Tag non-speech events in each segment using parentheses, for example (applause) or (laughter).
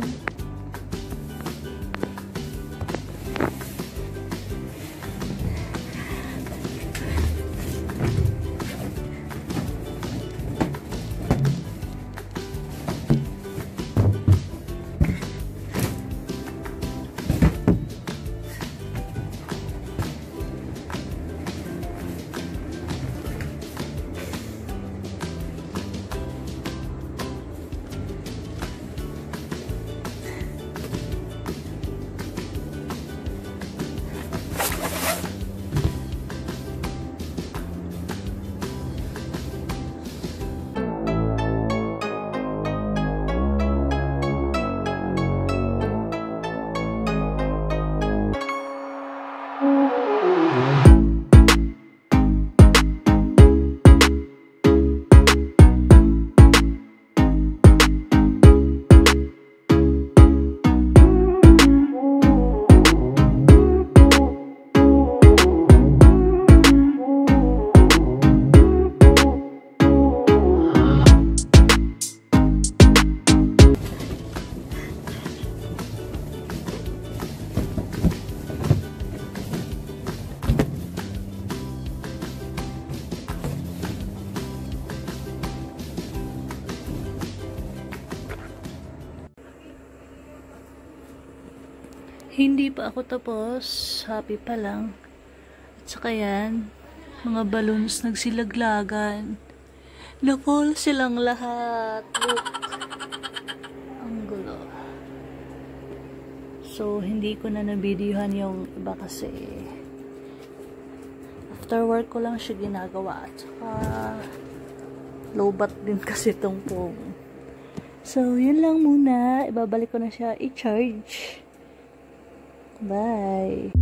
junto. Hindi pa ako tapos. Happy pa lang. At saka yan, mga balloons nagsilaglagan. Na-fall silang lahat. Look. Ang gulo. So, hindi ko na nabidyohan yung iba kasi after work ko lang siya ginagawa. At saka low-bat din (laughs) kasi tong phone. So, yun lang muna. Ibabalik ko na siya i-charge. Bye.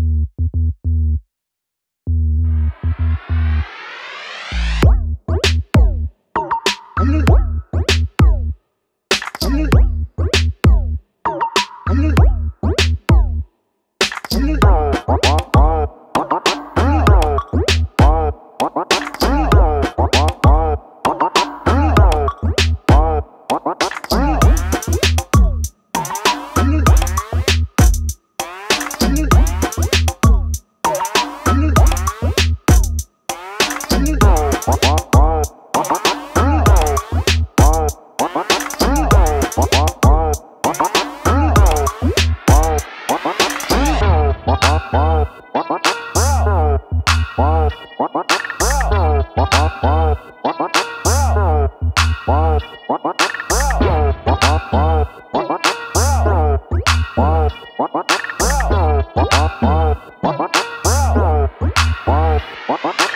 What? what?